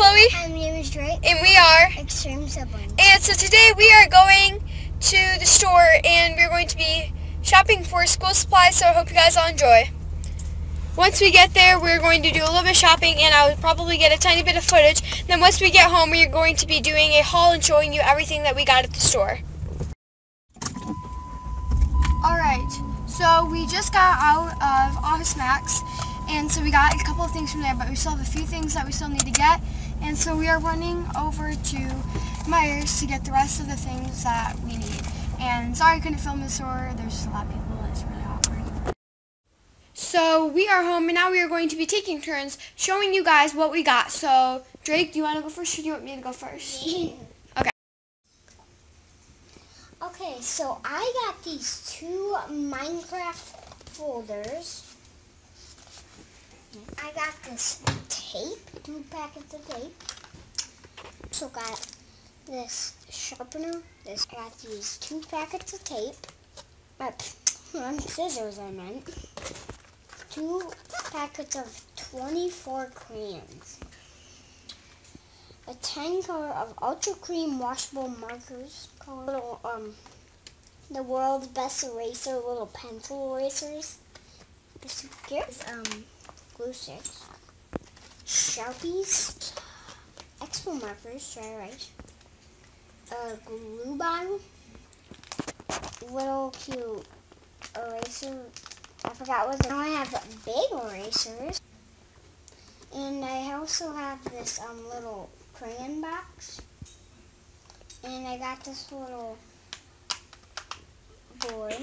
Khloe. My name is Drake. And we are Extreme Siblings. And so today we are going to the store and we're going to be shopping for school supplies, so I hope you guys all enjoy. Once we get there, we're going to do a little bit of shopping and I'll probably get a tiny bit of footage. Then once we get home, we're going to be doing a haul and showing you everything that we got at the store. Alright, so we just got out of Office Max and so we got a couple of things from there, but we still have a few things that we still need to get. And so we are running over to Meijer's to get the rest of the things that we need. And sorry I couldn't film this or There's just a lot of people it's really awkward. So we are home and now we are going to be taking turns showing you guys what we got. So Drake, do you want to go first or do you want me to go first? Okay. Okay, so I got these two Minecraft folders. I got this tape, two packets of tape. So got this sharpener. This I got these two packets of tape. Uh, scissors, I meant. Two packets of 24 crayons. A 10 color of ultra clean washable markers. Little um, the world's best eraser, little pencil erasers. Here's um glue sticks, Sharpies, expo markers, dry erase, a glue bottle, little cute eraser. I forgot what. Now I have big erasers, and I also have this um little crayon box, and I got this little board,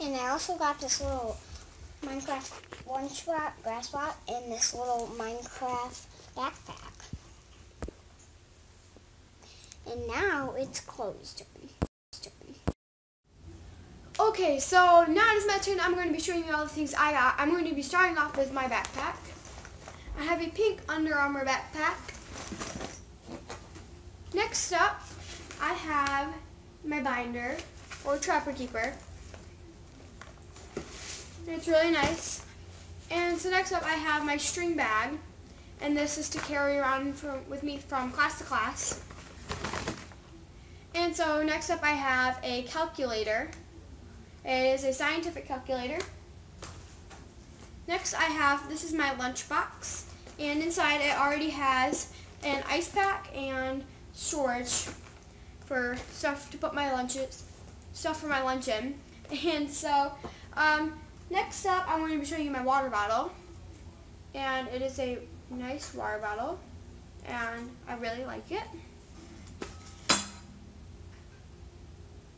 and I also got this little Minecraft one spot, grass spot, and this little Minecraft backpack. And now it's closed. Okay, so now it's my turn. I'm going to be showing you all the things I got. I'm going to be starting off with my backpack. I have a pink Under Armour backpack. Next up, I have my binder, or Trapper Keeper. It's really nice. And so next up I have my string bag. And this is to carry around from, with me from class to class. And so next up I have a calculator. It is a scientific calculator. Next I have, this is my lunch box. And inside it already has an ice pack and storage for stuff to put my lunches, stuff for my lunch in. And so, um, Next up, I'm going to be showing you my water bottle. And it is a nice water bottle. And I really like it.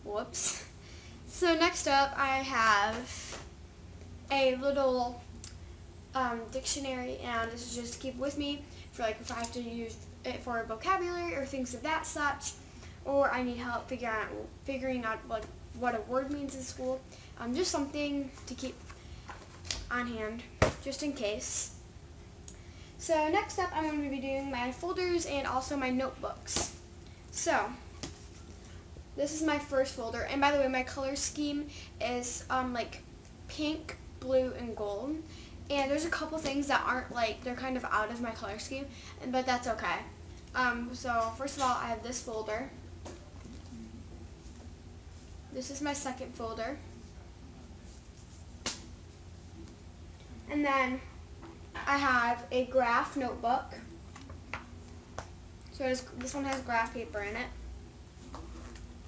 Whoops. So next up, I have a little um, dictionary. And this is just to keep with me for like if I have to use it for vocabulary or things of that such. Or I need help figuring out, figuring out like what a word means in school. Um, just something to keep on hand, just in case. So next up, I'm going to be doing my folders and also my notebooks. So, this is my first folder. And by the way, my color scheme is um, like pink, blue, and gold. And there's a couple things that aren't like, they're kind of out of my color scheme, but that's okay. Um, so first of all, I have this folder. This is my second folder. And then I have a graph notebook. So this one has graph paper in it.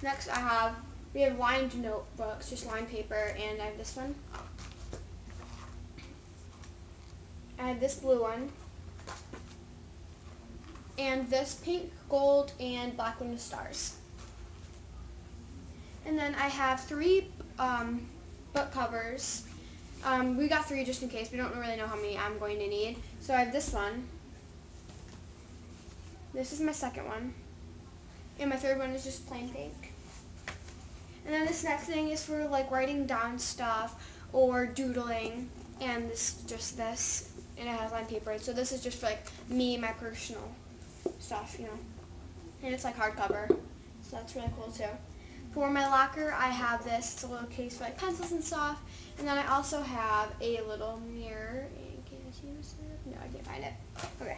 Next I have, we have lined notebooks, just lined paper, and I have this one. I have this blue one. And this pink, gold, and black one with stars. And then I have three um, book covers. Um, we got three just in case. We don't really know how many I'm going to need. So I have this one. This is my second one. And my third one is just plain pink. And then this next thing is for like writing down stuff or doodling. And this just this. And it has line paper. So this is just for like me, my personal stuff, you know. And it's like hardcover. So that's really cool too. For my locker, I have this. It's a little case for like pencils and stuff. And then I also have a little mirror. Can you see this? No, I can't find it. Okay.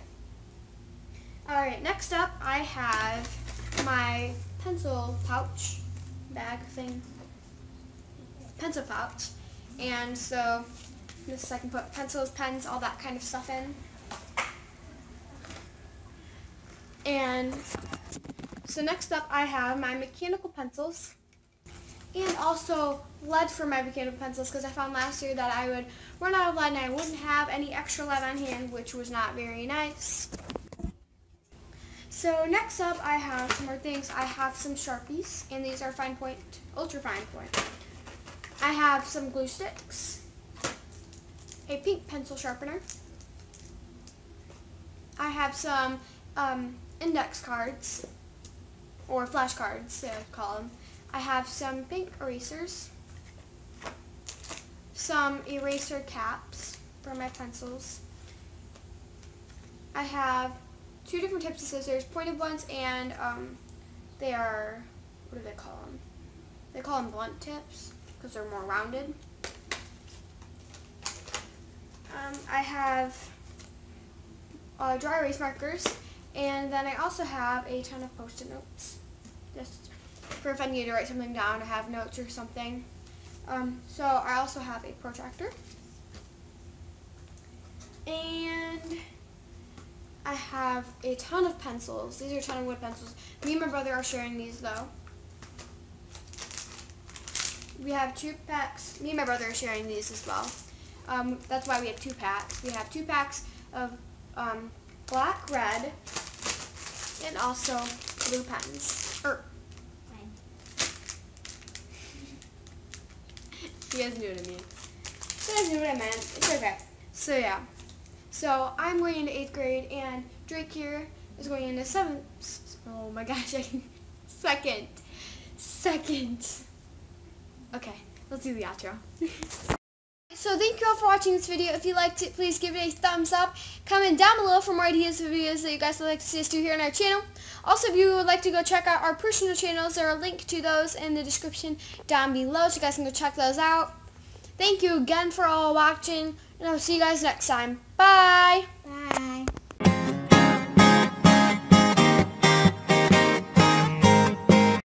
Alright, next up I have my pencil pouch bag thing. Pencil pouch. And so this I can put pencils, pens, all that kind of stuff in. And so next up I have my mechanical pencils and also lead for my mechanical pencils because I found last year that I would run out of lead and I wouldn't have any extra lead on hand which was not very nice. So next up I have some more things. I have some Sharpies and these are fine point, ultra fine point. I have some glue sticks, a pink pencil sharpener. I have some um, index cards or flashcards, they call them. I have some pink erasers, some eraser caps for my pencils. I have two different types of scissors, pointed ones and um, they are, what do they call them? They call them blunt tips because they're more rounded. Um, I have uh, dry erase markers and then I also have a ton of post-it notes just for if I need to write something down to have notes or something. Um, so I also have a protractor. And I have a ton of pencils. These are a ton of wood pencils. Me and my brother are sharing these though. We have two packs. Me and my brother are sharing these as well. Um, that's why we have two packs. We have two packs of um, black, red, and also blue pens. Er, You guys knew what I mean. You guys knew what I meant. It's okay. So yeah. So I'm going into eighth grade, and Drake here is going into seventh. Oh my gosh, I can, second, second. Okay, let's do the outro. so thank you all for watching this video. If you liked it, please give it a thumbs up. Comment down below for more ideas for videos that you guys would like to see us do here on our channel. Also, if you would like to go check out our personal channels, there are a link to those in the description down below, so you guys can go check those out. Thank you again for all watching, and I'll see you guys next time. Bye! Bye.